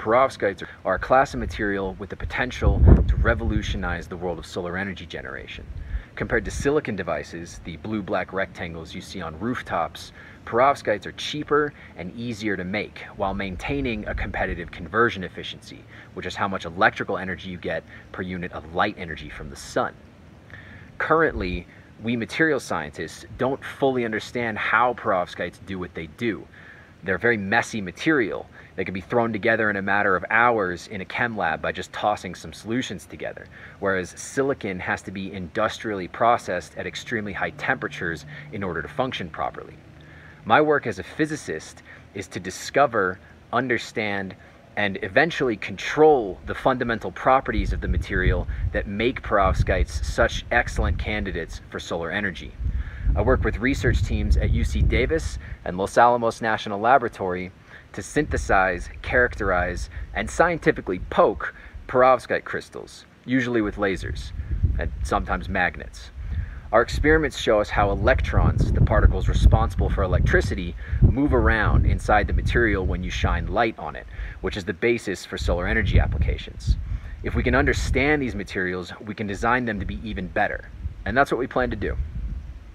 perovskites are a class of material with the potential to revolutionize the world of solar energy generation. Compared to silicon devices, the blue-black rectangles you see on rooftops, perovskites are cheaper and easier to make while maintaining a competitive conversion efficiency, which is how much electrical energy you get per unit of light energy from the sun. Currently, we material scientists don't fully understand how perovskites do what they do. They're very messy material. They could be thrown together in a matter of hours in a chem lab by just tossing some solutions together, whereas silicon has to be industrially processed at extremely high temperatures in order to function properly. My work as a physicist is to discover, understand, and eventually control the fundamental properties of the material that make perovskites such excellent candidates for solar energy. I work with research teams at UC Davis and Los Alamos National Laboratory to synthesize, characterize, and scientifically poke perovskite crystals, usually with lasers and sometimes magnets. Our experiments show us how electrons, the particles responsible for electricity, move around inside the material when you shine light on it, which is the basis for solar energy applications. If we can understand these materials, we can design them to be even better. And that's what we plan to do.